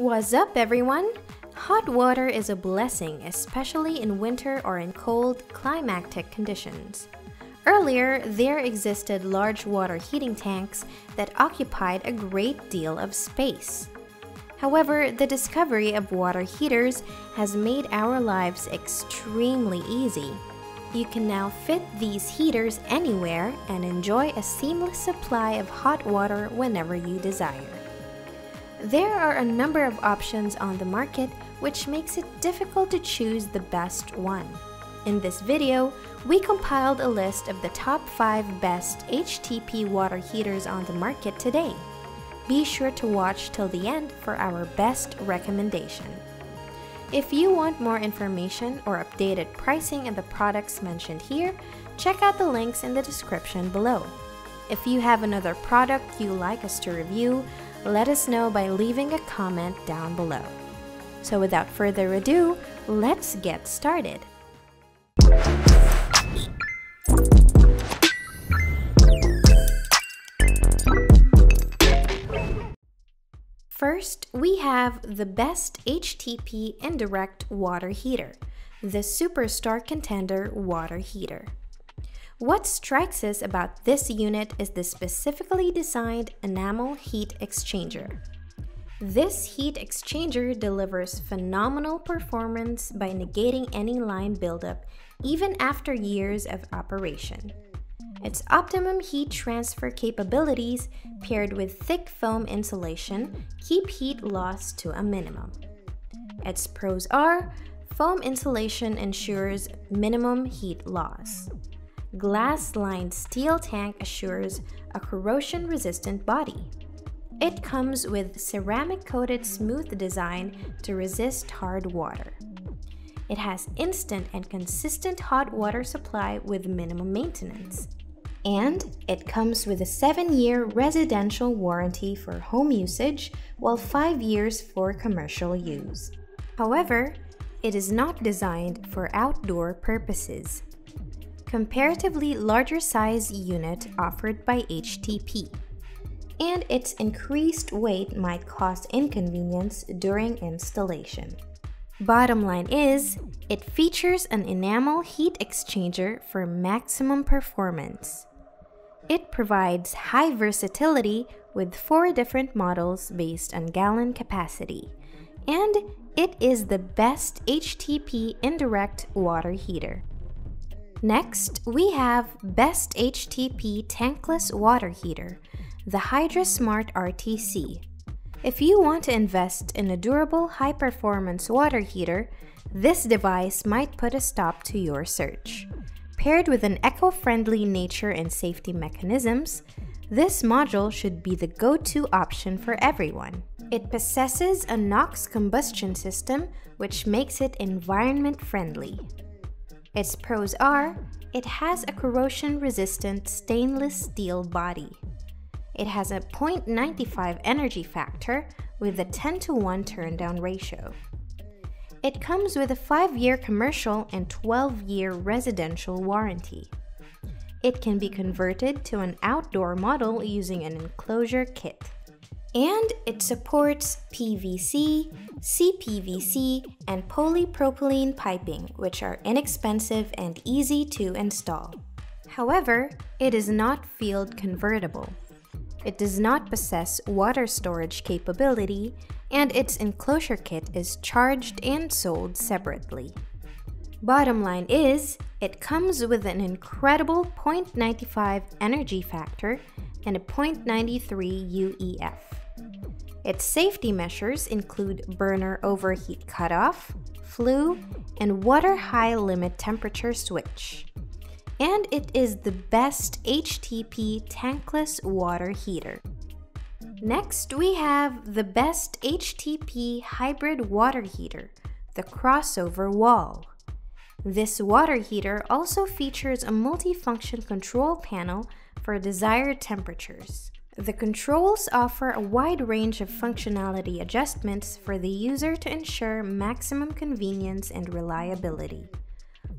What's up, everyone? Hot water is a blessing, especially in winter or in cold, climatic conditions. Earlier, there existed large water heating tanks that occupied a great deal of space. However, the discovery of water heaters has made our lives extremely easy. You can now fit these heaters anywhere and enjoy a seamless supply of hot water whenever you desire. There are a number of options on the market which makes it difficult to choose the best one. In this video, we compiled a list of the top 5 best HTP water heaters on the market today. Be sure to watch till the end for our best recommendation. If you want more information or updated pricing of the products mentioned here, check out the links in the description below. If you have another product you like us to review, let us know by leaving a comment down below. So without further ado, let's get started. First, we have the best HTP indirect water heater, the SuperStor Contender water heater. What strikes us about this unit is the specifically designed enamel heat exchanger. This heat exchanger delivers phenomenal performance by negating any line buildup even after years of operation. Its optimum heat transfer capabilities paired with thick foam insulation keep heat loss to a minimum. Its pros are foam insulation ensures minimum heat loss. Glass-lined steel tank assures a corrosion-resistant body. It comes with ceramic-coated smooth design to resist hard water. It has instant and consistent hot water supply with minimum maintenance. And it comes with a 7-year residential warranty for home usage while 5 years for commercial use. However, it is not designed for outdoor purposes comparatively larger size unit offered by HTP, and its increased weight might cause inconvenience during installation. Bottom line is, it features an enamel heat exchanger for maximum performance. It provides high versatility with four different models based on gallon capacity, and it is the best HTP indirect water heater. Next, we have Best HTP Tankless Water Heater, the Hydra Smart RTC. If you want to invest in a durable, high-performance water heater, this device might put a stop to your search. Paired with an eco-friendly nature and safety mechanisms, this module should be the go-to option for everyone. It possesses a NOx combustion system, which makes it environment-friendly. Its pros are it has a corrosion-resistant stainless steel body. It has a 0.95 energy factor with a 10 to 1 turndown ratio. It comes with a 5-year commercial and 12-year residential warranty. It can be converted to an outdoor model using an enclosure kit. And it supports PVC, CPVC, and polypropylene piping, which are inexpensive and easy to install. However, it is not field convertible. It does not possess water storage capability, and its enclosure kit is charged and sold separately. Bottom line is, it comes with an incredible 0.95 energy factor and a 0.93 UEF. Its safety measures include burner overheat cutoff, flue, and water high limit temperature switch. And it is the best HTP tankless water heater. Next, we have the best HTP hybrid water heater, the crossover wall. This water heater also features a multifunction control panel for desired temperatures. The controls offer a wide range of functionality adjustments for the user to ensure maximum convenience and reliability.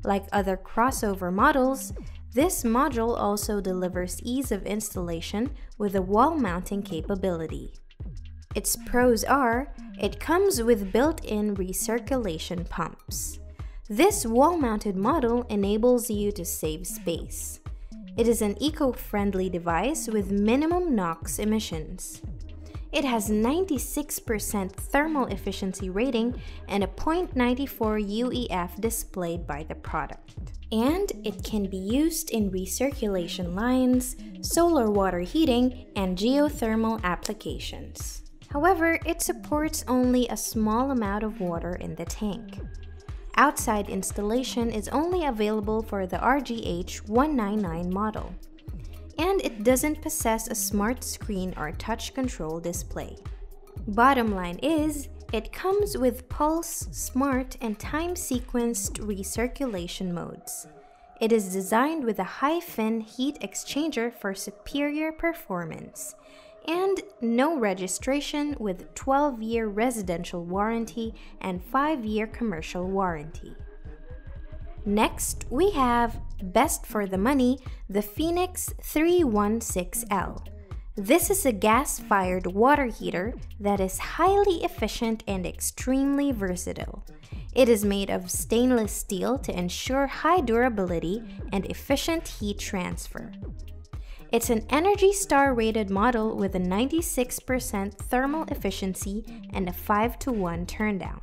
Like other crossover models, this module also delivers ease of installation with a wall mounting capability. Its pros are it comes with built-in recirculation pumps. This wall-mounted model enables you to save space. It is an eco-friendly device with minimum NOx emissions. It has 96% thermal efficiency rating and a 0.94 UEF displayed by the product. And it can be used in recirculation lines, solar water heating, and geothermal applications. However, it supports only a small amount of water in the tank. Outside installation is only available for the RGH 199 model and it doesn't possess a smart screen or touch control display. Bottom line is, it comes with pulse, smart, and time-sequenced recirculation modes. It is designed with a high-fin heat exchanger for superior performance, and no registration with 12-year residential warranty and 5-year commercial warranty. Next, we have Best for the money, the Phoenix 316L. This is a gas-fired water heater that is highly efficient and extremely versatile. It is made of stainless steel to ensure high durability and efficient heat transfer. It's an Energy Star rated model with a 96% thermal efficiency and a 5 to 1 turndown.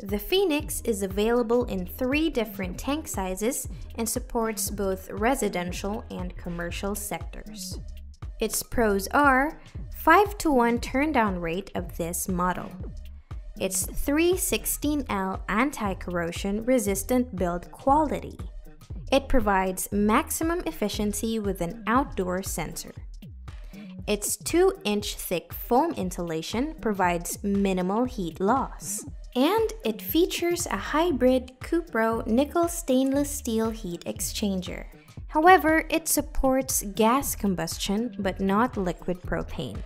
The Phoenix is available in three different tank sizes and supports both residential and commercial sectors. Its pros are 5 to 1 turndown rate of this model. Its 316L anti-corrosion resistant build quality. It provides maximum efficiency with an outdoor sensor. Its 2-inch thick foam insulation provides minimal heat loss and it features a hybrid Cupro nickel stainless steel heat exchanger. However, it supports gas combustion but not liquid propane.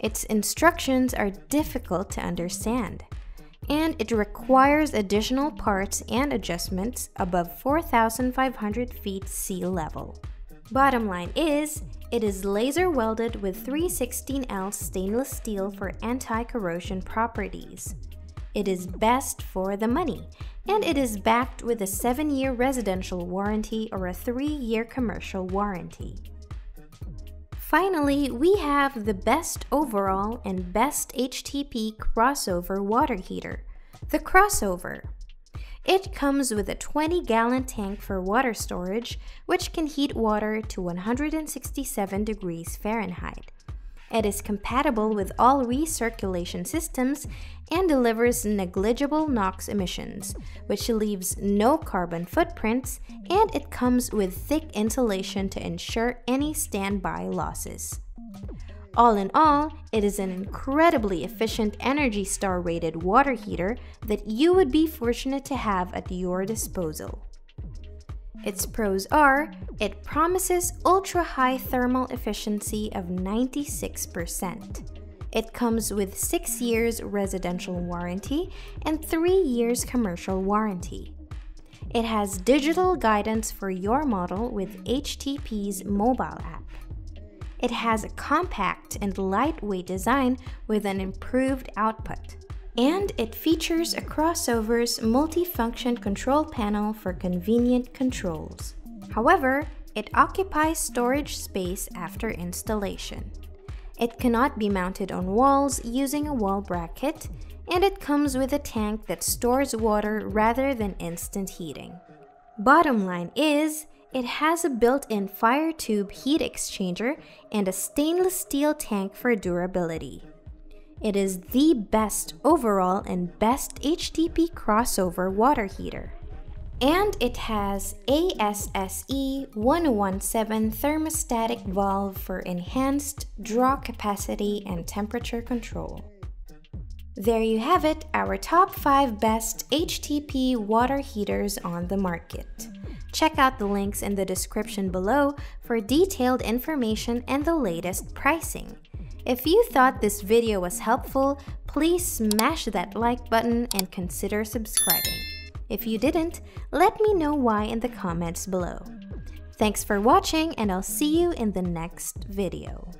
Its instructions are difficult to understand, and it requires additional parts and adjustments above 4,500 feet sea level. Bottom line is, it is laser welded with 316L stainless steel for anti-corrosion properties. It is best for the money, and it is backed with a 7 year residential warranty or a 3 year commercial warranty. Finally, we have the best overall and best HTP crossover water heater, the Crossover. It comes with a 20 gallon tank for water storage, which can heat water to 167 degrees Fahrenheit. It is compatible with all recirculation systems and delivers negligible NOx emissions, which leaves no carbon footprints, and it comes with thick insulation to ensure any standby losses. All in all, it is an incredibly efficient Energy Star rated water heater that you would be fortunate to have at your disposal. Its pros are it promises ultra high thermal efficiency of 96%. It comes with 6 years residential warranty and 3 years commercial warranty. It has digital guidance for your model with HTP's mobile app. It has a compact and lightweight design with an improved output and it features a crossover's multifunction control panel for convenient controls. However, it occupies storage space after installation. It cannot be mounted on walls using a wall bracket, and it comes with a tank that stores water rather than instant heating. Bottom line is, it has a built-in fire tube heat exchanger and a stainless steel tank for durability. It is the best overall and best HTP crossover water heater. And it has ASSE 117 thermostatic valve for enhanced draw capacity and temperature control. There you have it, our top 5 best HTP water heaters on the market. Check out the links in the description below for detailed information and the latest pricing. If you thought this video was helpful, please smash that like button and consider subscribing. If you didn't, let me know why in the comments below. Thanks for watching and I'll see you in the next video.